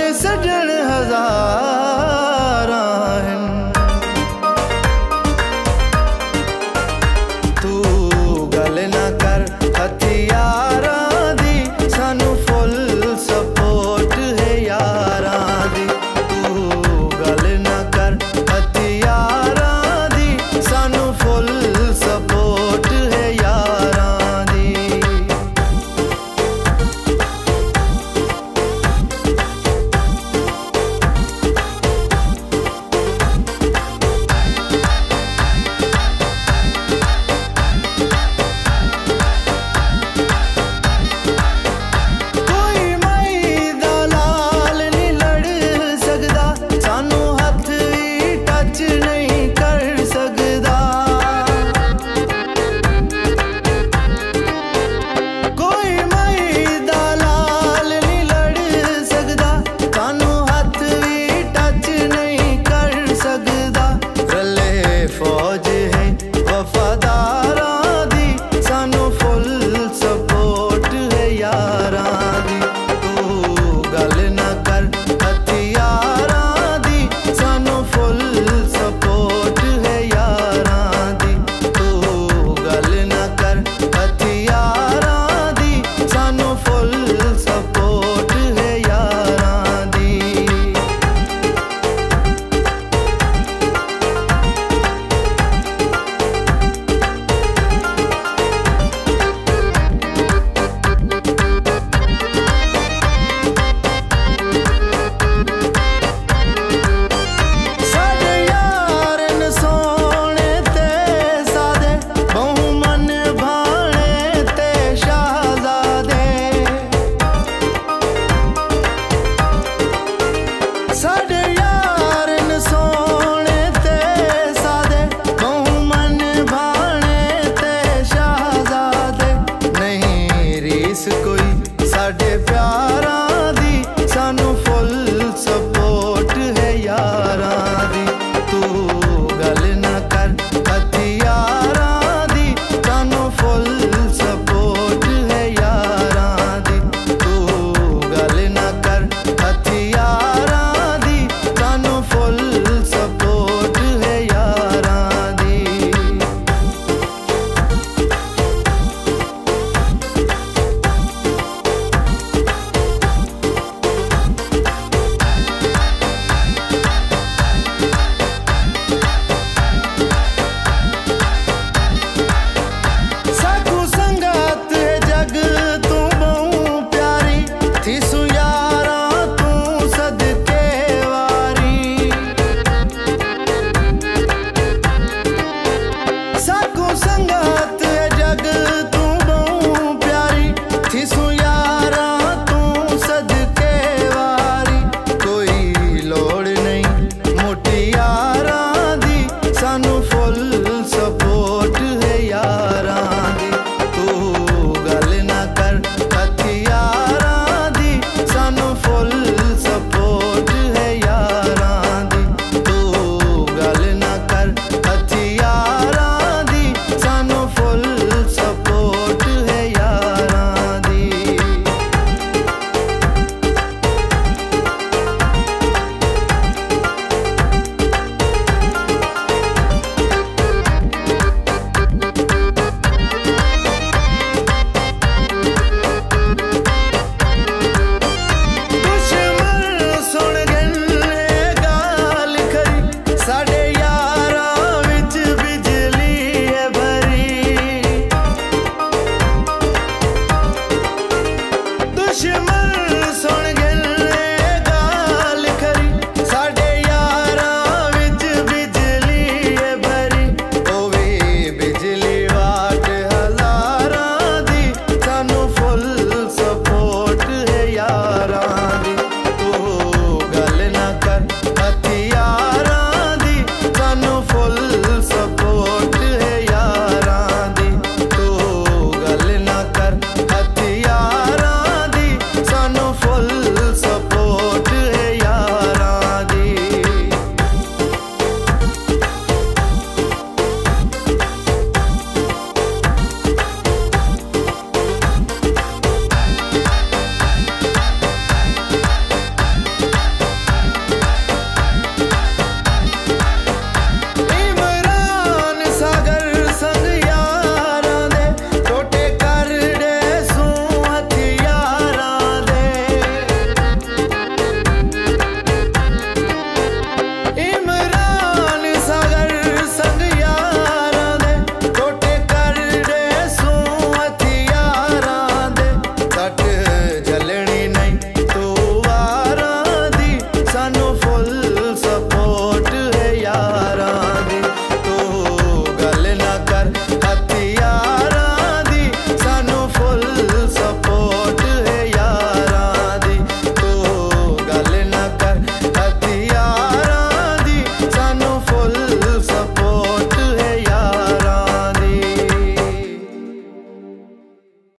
सजन हज़ार। for full support है यार।